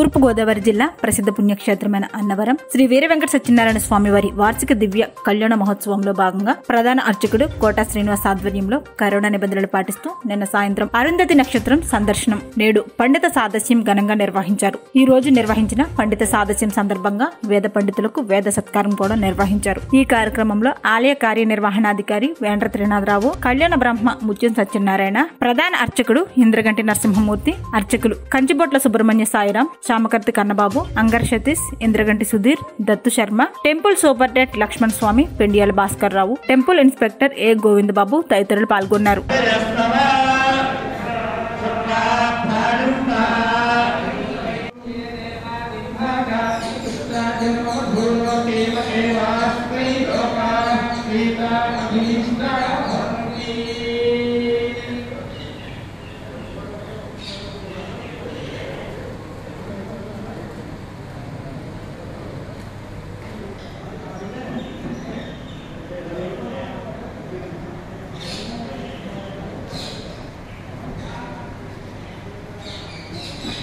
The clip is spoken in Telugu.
తూర్పుగోదావరి జిల్లా ప్రసిద్ధ పుణ్యక్షేత్రమైన అన్నవరం శ్రీ వీర వెంకట సత్యనారాయణ స్వామి వారి వార్షిక దివ్య కళ్యాణ మహోత్సవంలో భాగంగా ప్రధాన అర్చకుడు కోటా శ్రీనివాస్ ఆధ్వర్యంలో కరోనా నిబంధనలు పాటిస్తూ నిన్న సాయంత్రం అరుంధతి నక్షత్రం సందర్శనం నేడు పండిత సాదస్యం ఘనంగా నిర్వహించారు. ఈ రోజు నిర్వహించిన పండిత సాదస్యం సందర్భంగా వేద పండితులకు వేద సత్కారం కూడా నిర్వహించారు. ఈ కార్యక్రమంలో ఆలయ కార్యనిర్వహణాధికారి వేండ్ర త్రినాథరావు కళ్యాణ బ్రహ్మ ముత్యం సత్యనారాయణ ప్రధాన అర్చకుడు ఇంద్రగంటి నరసింహమూర్తి అర్చకులు Kanchibotla Subrahmanya Sairam Samakarthi Kannababu Angar Satish Indraganti Sudheer Dattu Sharma temple superintendent Lakshman Swamy Pendiyala Bhaskar Rao temple inspector A Govind Babu తదితరులు పాల్గొన్నారు. Thank you.